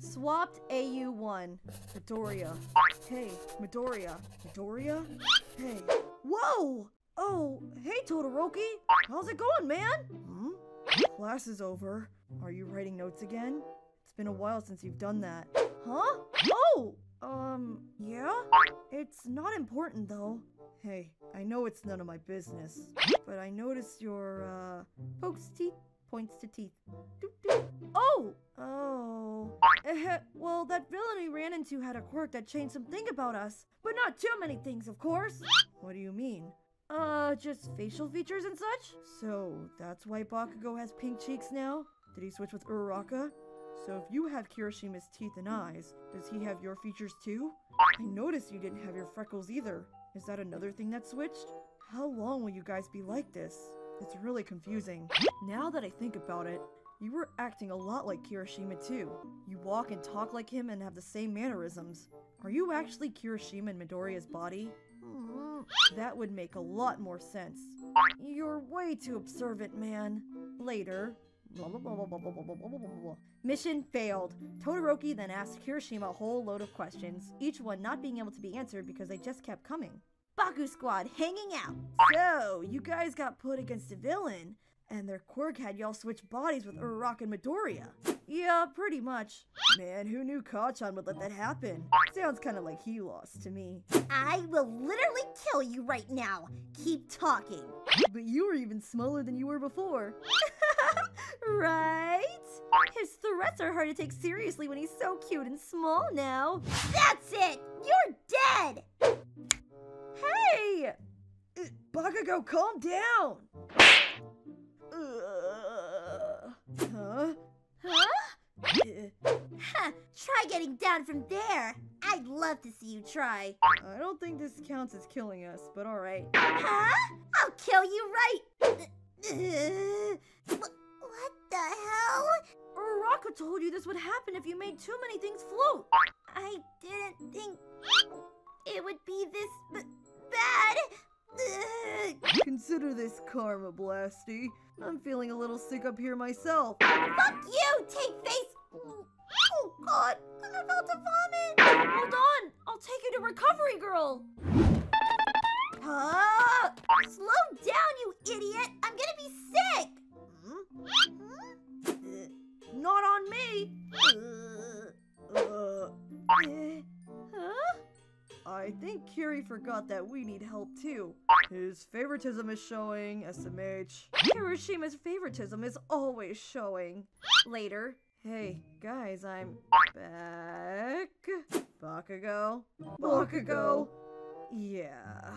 Swapped AU1. Midoriya. Hey, Midoriya. Midoriya? Hey. Whoa! Oh, hey Todoroki. How's it going, man? Hmm? Class is over. Are you writing notes again? It's been a while since you've done that. Huh? Oh! Um, yeah? It's not important though. Hey, I know it's none of my business, but I noticed your, uh, pokes teeth, points to teeth. Doop, doop. Oh! Oh. Eh, well, that villain we ran into had a quirk that changed something about us, but not too many things, of course. What do you mean? Uh, just facial features and such? So, that's why Bakugo has pink cheeks now? Did he switch with Uraraka? So if you have Kirishima's teeth and eyes, does he have your features too? I noticed you didn't have your freckles either. Is that another thing that switched? How long will you guys be like this? It's really confusing. Now that I think about it, you were acting a lot like Kirishima too. You walk and talk like him and have the same mannerisms. Are you actually Kirishima in Midoriya's body? Hmm, That would make a lot more sense. You're way too observant, man. Later. Mission failed. Todoroki then asked Kirishima a whole load of questions, each one not being able to be answered because they just kept coming. Baku Squad hanging out. So, you guys got put against a villain, and their quirk had y'all switch bodies with Uraraka and Midoriya. Yeah, pretty much. Man, who knew Kacchan would let that happen? Sounds kind of like he lost to me. I will literally kill you right now. Keep talking. But you were even smaller than you were before. right? His threats are hard to take seriously when he's so cute and small now. That's it. You're dead. Hey! Uh, Bakugo, calm down! Huh, try getting down from there. I'd love to see you try. I don't think this counts as killing us, but alright. Huh? I'll kill you right. What the hell? Uraraka told you this would happen if you made too many things float. I didn't think it would be this b- bad. Consider this karma, Blasty. I'm feeling a little sick up here myself. Fuck you, Take Face. Oh God, I'm about to vomit. Hold on! I'll take you to Recovery Girl! Huh? Slow down, you idiot! I'm gonna be sick. Hmm? Not on me! Huh? I think Kiri forgot that we need help too. His favoritism is showing, SMH. Kirishima's favoritism is always showing. Later. Hey, guys, I'm back. Bakugo? Bakugo? Yeah.